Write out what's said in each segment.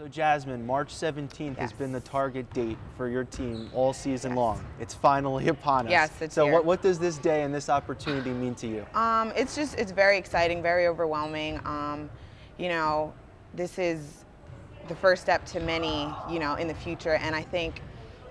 So Jasmine, March 17th has been the target date for your team all season Yes. long. It's finally upon us. Yes, it's So here. what, what does this day and this opportunity mean to you? Um, it's just it's very exciting, very overwhelming. Um, you know, this is the first step to many, you know, in the future, and I think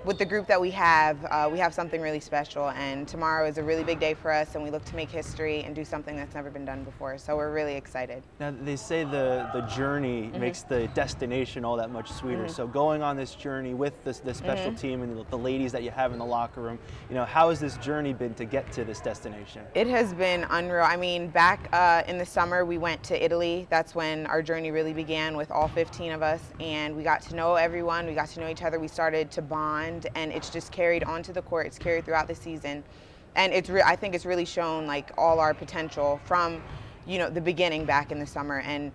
with the group that we have, uh, we have something really special. And tomorrow is a really big day for us, and we look to make history and do something that's never been done before. So we're really excited. Now they say the the journey Mm-hmm. makes the destination all that much sweeter. So going on this journey with this the special Mm-hmm. team and the, the ladies that you have in the locker room, you know, how has this journey been to get to this destination? It has been unreal. I mean, back uh, in the summer, we went to Italy. That's when our journey really began with all 15 of us, and we got to know everyone. We got to know each other. We started to bond, and it's just carried onto the court. It's carried throughout the season, and it's. I think it's really shown like all our potential from, you know, the beginning back in the summer, and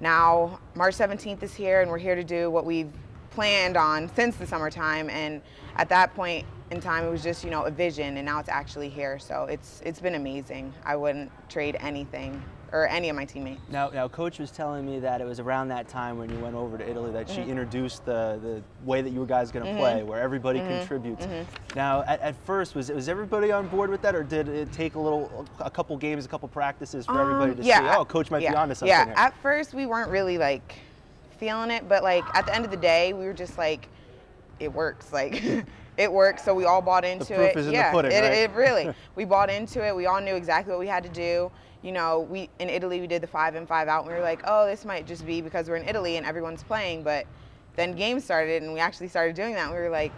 now March 17th is here, and we're here to do what we've planned on since the summertime. And at that point in time, it was just you know a vision, and now it's actually here. So it's it's been amazing. I wouldn't trade anything or any of my teammates. Now, now, coach was telling me that it was around that time when you went over to Italy that Mm-hmm. she introduced the, the way that you guys going to play, where everybody Mm-hmm. contributes. Now, at, at first, was was everybody on board with that, or did it take a little, a couple games, a couple practices for everybody Um, to yeah, see, oh, coach might yeah, be onto something Yeah, here? at first we weren't really like feeling it, but like at the end of the day, we were just like, it works. Like it works. So we all bought into proof it. is in the yeah, pudding, it, right? it really. we bought into it. We all knew exactly what we had to do. You know, we in Italy we did the five and five out, and we were like, oh, this might just be because we're in Italy and everyone's playing. But then games started, and we actually started doing that. And we were like,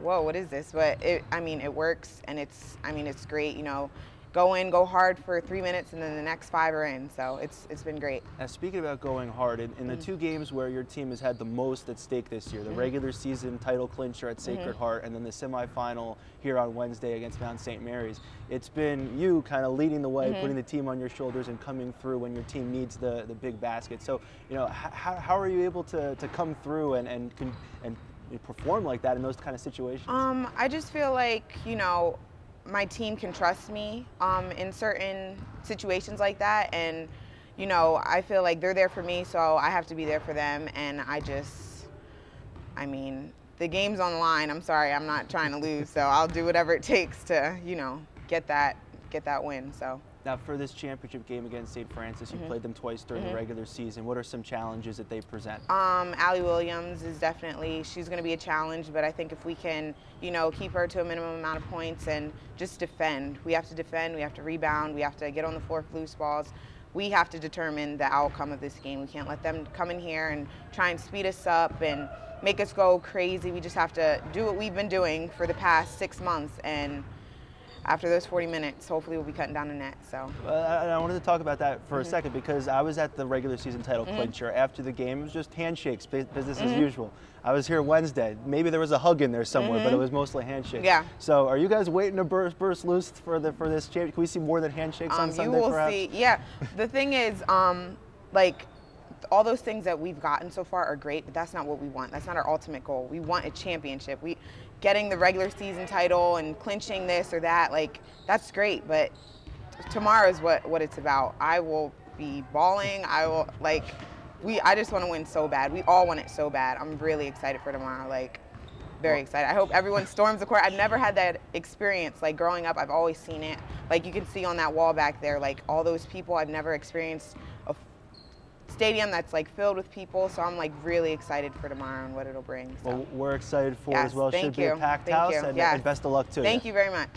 whoa, what is this? But it, I mean, it works, and it's, I mean, it's great. You know, go in, go hard for three minutes, and then the next five are in. So it's it's been great. Now, speaking about going hard, in, Mm. in the two games where your team has had the most at stake this year, the Mm-hmm. regular season title clincher at Sacred Heart, and then the semifinal here on Wednesday against Mount St. Mary's, it's been you kind of leading the way, Mm-hmm. putting the team on your shoulders, and coming through when your team needs the, the big basket. So, you know, how, how are you able to, to come through and, and, and perform like that in those kind of situations? Um, I just feel like you know, my team can trust me um, in certain situations like that, and you know, I feel like they're there for me, so I have to be there for them, and I just, I mean, the game's on the line. I'm sorry, I'm not trying to lose, so I'll do whatever it takes to, you know, get that get that win. So. Now, for this championship game against St. Francis, Mm-hmm. you played them twice during the regular season. What are some challenges that they present? Um, Allie Williams is definitely she's going to be a challenge, but I think if we can, you know, keep her to a minimum amount of points and just defend, we have to defend, we have to rebound, we have to get on the floor for loose balls. We have to determine the outcome of this game. We can't let them come in here and try and speed us up and make us go crazy. We just have to do what we've been doing for the past six months and. After those 40 minutes, hopefully we'll be cutting down the net. So Uh, I wanted to talk about that Mm-hmm. for a second because I was at the regular season title clincher. After the game, it was just handshakes, business Mm-hmm. as usual. I was here Wednesday. Maybe there was a hug in there somewhere, but it was mostly handshakes. Mm-hmm. Yeah. So, are you guys waiting to burst, burst loose for the for this champ? Can we see more than handshakes on Um, you Sunday, will perhaps? see. Yeah. The thing is, um, like, all those things that we've gotten so far are great, but that's not what we want. That's not our ultimate goal. We want a championship. We getting the regular season title and clinching this or that, like, that's great, but tomorrow is what what it's about. I will be balling. I will like we I just want to win so bad. We all want it so bad. I'm really excited for tomorrow. Like very excited. I hope everyone storms the court. I've never had that experience. Like growing up, I've always seen it. Like you can see on that wall back there, like all those people. I've never experienced a stadium that's like filled with people. So I'm like really excited for tomorrow and what it'll bring. So. Well, we're excited for it as well. thank Should be a packed Thank house, you. and, Yes. and best of luck to you. Thank you very much.